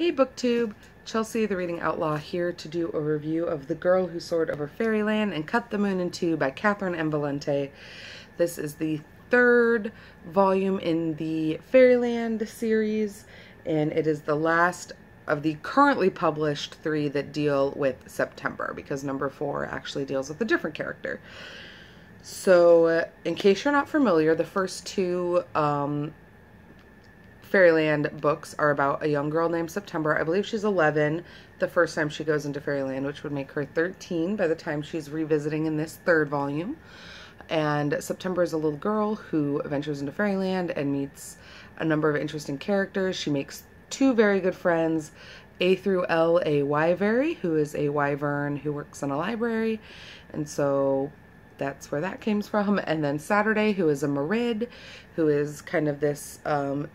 Hey BookTube! Chelsea the Reading Outlaw here to do a review of The Girl Who Soared Over Fairyland and Cut the Moon in Two by Catherynne M. Valente. This is the third volume in the Fairyland series and it is the last of the currently published three that deal with September because number four actually deals with a different character. So, uh, in case you're not familiar, the first two um, Fairyland books are about a young girl named September. I believe she's 11 the first time she goes into Fairyland, which would make her 13 by the time she's revisiting in this third volume. And September is a little girl who ventures into Fairyland and meets a number of interesting characters. She makes two very good friends, A through L, a Wyverary, who is a wyvern who works in a library. And so that's where that came from. And then Saturday, who is a Marid, who is kind of this um,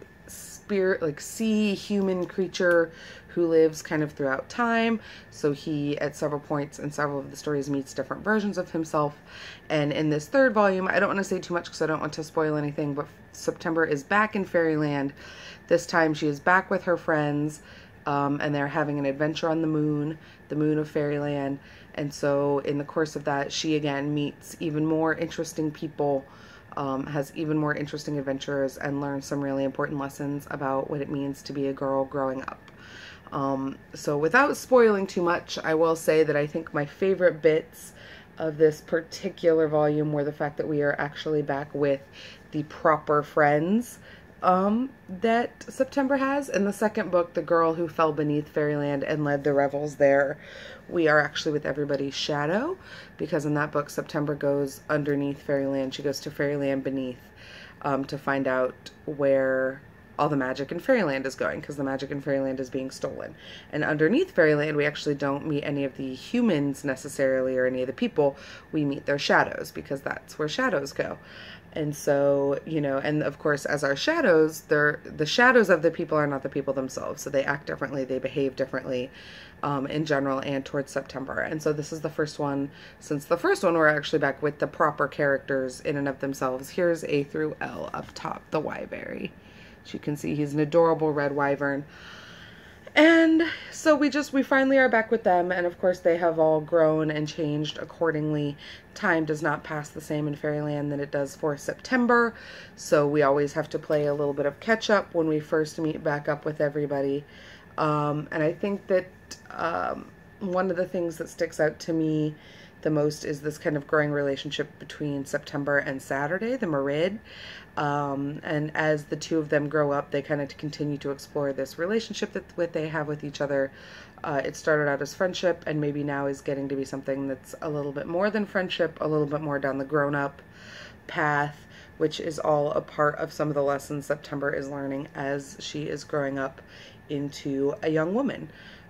spirit, like sea human creature who lives kind of throughout time. So he, at several points in several of the stories, meets different versions of himself. And in this third volume, I don't want to say too much because I don't want to spoil anything, but September is back in Fairyland. This time she is back with her friends. Um, and they're having an adventure on the moon, the moon of Fairyland. And so, in the course of that, she again meets even more interesting people um, has even more interesting adventures and learns some really important lessons about what it means to be a girl growing up. Um, so without spoiling too much, I will say that I think my favorite bits of this particular volume were the fact that we are actually back with the proper friends um, that September has. In the second book, The Girl Who Fell Beneath Fairyland and Led the Revels There, we are actually with everybody's shadow because in that book, September goes underneath Fairyland. She goes to Fairyland beneath um, to find out where all the magic in Fairyland is going because the magic in Fairyland is being stolen. And underneath Fairyland, we actually don't meet any of the humans necessarily or any of the people. We meet their shadows because that's where shadows go. And so, you know, and of course, as our shadows, they're the shadows of the people are not the people themselves. So they act differently, they behave differently um, in general and towards September. And so this is the first one. Since the first one, we're actually back with the proper characters in and of themselves. Here's A through L up top, the Wyverary. As you can see, he's an adorable red wyvern. And so we just, we finally are back with them. And of course, they have all grown and changed accordingly. Time does not pass the same in Fairyland than it does for September. So we always have to play a little bit of catch up when we first meet back up with everybody. Um, and I think that um, one of the things that sticks out to me the most is this kind of growing relationship between September and Saturday, the Marid. Um, and as the two of them grow up, they kind of continue to explore this relationship that what they have with each other. Uh, it started out as friendship, and maybe now is getting to be something that's a little bit more than friendship, a little bit more down the grown-up path, which is all a part of some of the lessons September is learning as she is growing up into a young woman.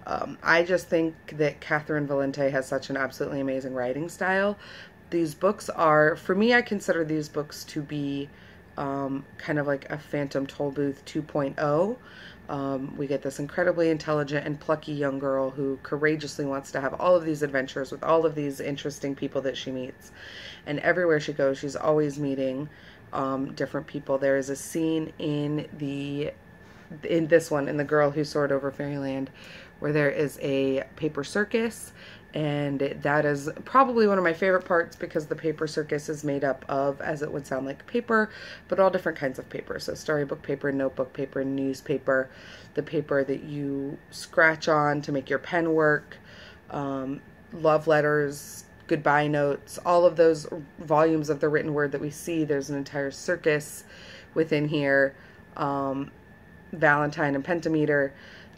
Um, I just think that Catherynne Valente has such an absolutely amazing writing style. These books are, for me, I consider these books to be um, kind of like a Phantom Tollbooth 2.0. Um, we get this incredibly intelligent and plucky young girl who courageously wants to have all of these adventures with all of these interesting people that she meets. And everywhere she goes, she's always meeting um, different people. There is a scene in the in this one, in The Girl Who Soared Over Fairyland, where there is a paper circus and that is probably one of my favorite parts because the paper circus is made up of, as it would sound like paper, but all different kinds of paper. So storybook paper, notebook paper, newspaper, the paper that you scratch on to make your pen work, um, love letters, goodbye notes, all of those volumes of the written word that we see. There's an entire circus within here. Um, Valentine and Pentameter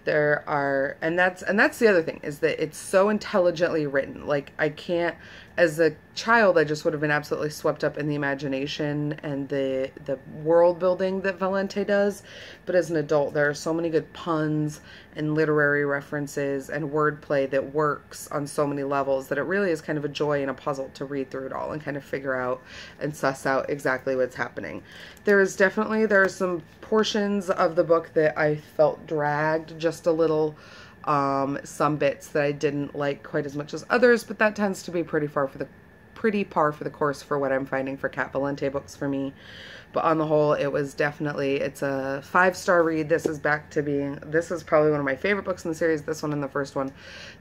there are and that's and that's the other thing is that it's so intelligently written. Like i can't as a child i just would have been absolutely swept up in the imagination and the the world building that valente does. But as an adult there are so many good puns and literary references and wordplay that works on so many levels that it really is kind of a joy and a puzzle to read through it all and kind of figure out and suss out exactly what's happening. There is definitely there are some portions of the book that i felt dragged just a little um, some bits that I didn't like quite as much as others, but that tends to be pretty far for the pretty par for the course for what I'm finding for Cat Valente books for me. But on the whole, it was definitely, it's a five-star read. This is back to being, this is probably one of my favorite books in the series, this one and the first one.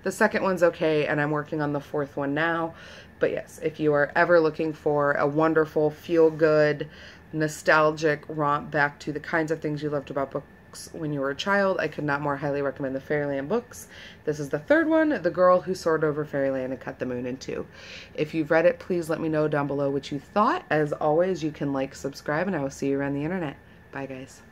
The second one's okay, and I'm working on the fourth one now. But yes, if you are ever looking for a wonderful, feel-good, nostalgic romp back to the kinds of things you loved about books when you were a child, I could not more highly recommend the Fairyland books. This is the third one, The Girl Who Soared Over Fairyland and Cut the Moon in Two. If you've read it, please let me know down below what you thought. As always, you can like, subscribe, and I will see you around the internet. Bye, guys.